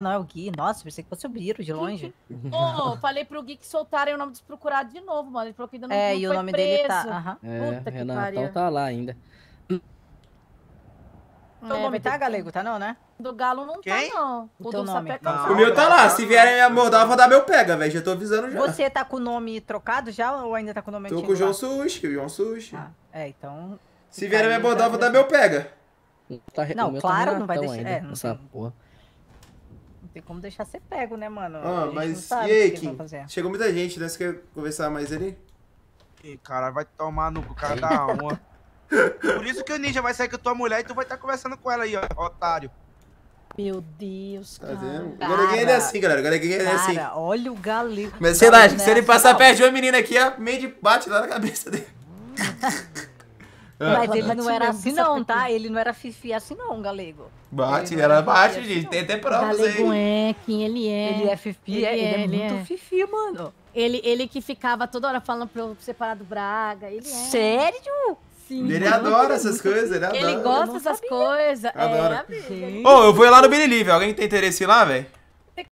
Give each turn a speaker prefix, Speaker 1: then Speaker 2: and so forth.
Speaker 1: não é o Gui. Nossa, pensei que fosse o Biro, de longe.
Speaker 2: Ô, falei pro Gui que soltarem o nome dos procurados de novo, mano. Ele falou que ainda não,
Speaker 1: É,
Speaker 2: não
Speaker 1: e o
Speaker 2: foi
Speaker 1: nome
Speaker 2: preso.
Speaker 1: dele tá... aham.
Speaker 3: É,
Speaker 2: Puta que
Speaker 3: Renatão
Speaker 2: pariu.
Speaker 3: tá lá ainda.
Speaker 1: Teu
Speaker 2: É,
Speaker 1: nome tá,
Speaker 2: que-
Speaker 1: Galego? Tá não, né?
Speaker 2: Do Galo não
Speaker 4: Quem?
Speaker 2: tá, não.
Speaker 1: O
Speaker 2: O
Speaker 1: teu
Speaker 2: do
Speaker 1: nome.
Speaker 2: Sapeca
Speaker 4: Não.
Speaker 2: não.
Speaker 5: O meu tá lá. Se vierem me abordar, eu vou dar meu pega, velho. Já tô avisando já.
Speaker 1: Você tá com o nome trocado já ou ainda tá com o nome
Speaker 5: Tô
Speaker 1: antigo
Speaker 5: com o João? Sushi, o João Sushi.
Speaker 1: Ah, é, então...
Speaker 5: Se vierem me abordar, eu vou dar
Speaker 1: deixa-
Speaker 5: meu pega.
Speaker 3: Tá re-
Speaker 1: Não, claro,
Speaker 3: tá
Speaker 1: não vai deixar-
Speaker 3: ainda,
Speaker 1: é, não
Speaker 3: essa porra.
Speaker 1: Não tem como deixar ser pego, né, mano?
Speaker 5: Ah, mas e aí, Kim? Chegou muita gente, né? Você quer conversar mais ali?
Speaker 4: Ih, Cara, vai tomar no cu, cara da uma. Por isso que o Ninja vai sair com a tua mulher e tu vai estar conversando com ela aí, ó, otário.
Speaker 2: Meu Deus,
Speaker 5: Tá
Speaker 2: cara.
Speaker 5: vendo? O. Galeguinho é assim, galera. O Galeguinho é assim.
Speaker 1: Cara, olha o galego.
Speaker 5: Mas sei lá, se ele passar perto de uma menina aqui, a Mandy bate lá na cabeça dele.
Speaker 1: Mas ele não era assim não, tá? Ele não era fifi assim não, galego.
Speaker 5: Bate,
Speaker 1: era
Speaker 5: bate, gente.
Speaker 1: assim,
Speaker 5: Tem até provas
Speaker 2: Galego
Speaker 5: aí.
Speaker 2: é quem ele é.
Speaker 1: Ele é fifi,
Speaker 2: Ele
Speaker 1: é, ele é,
Speaker 2: é, ele
Speaker 1: muito
Speaker 2: é.
Speaker 1: fifi, mano.
Speaker 2: Ele, ele que ficava toda hora falando pra eu separar do Braga. Ele é.
Speaker 1: Sério?
Speaker 2: Sim.
Speaker 5: Ele adora essas coisas, ele adora.
Speaker 2: Ele gosta dessas coisas.
Speaker 5: Adora.
Speaker 2: É.
Speaker 5: Ô, eu vou ir lá no Billy Live. Alguém tem interesse em ir lá, velho?